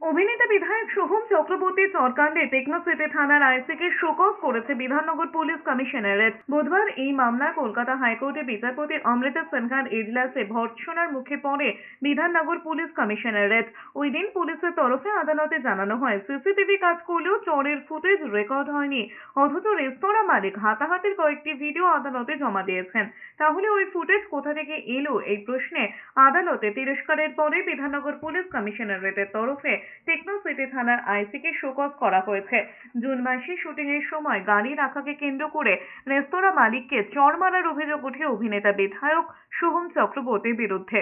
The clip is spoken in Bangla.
অভিনেতা বিধায়ক সোহম চক্রবর্তী চরকাণ্ডে টেকনোসিটি থানার আইসিকে শোকজ করেছে বিধাননগর পুলিশ কমিশনারেট। বুধবার এই মামলায় কলকাতা হাইকোর্টে বিচারপতি অমৃতা সিনহার এজলাসে ভর্ৎসনার মুখে পড়ে বিধাননগর পুলিশ কমিশনারেট। ওই দিন পুলিশের তরফে আদালতে জানানো হয়, সিসিটিভি কাজ করলেও চরের ফুটেজ রেকর্ড হয়নি। অথচ রেস্তোরাঁ মালিক হাতাহাতির কয়েকটি ভিডিও আদালতে জমা দিয়েছেন। তাহলে ওই ফুটেজ কোথা থেকে এলো এই প্রশ্নে আদালতে তিরস্কারের পরে বিধাননগর পুলিশ কমিশনারেটের তরফে টেকনোসিটি থানার আইসিকে শোকজ করা হয়েছে। জুন মাসে শুটিং এর সময় গাড়ি রাখাকে কেন্দ্র করে রেস্তোরাঁ মালিককে চড় মারার অভিযোগ ওঠে অভিনেতা বিধায়ক শুভম চক্রবর্তীর বিরুদ্ধে।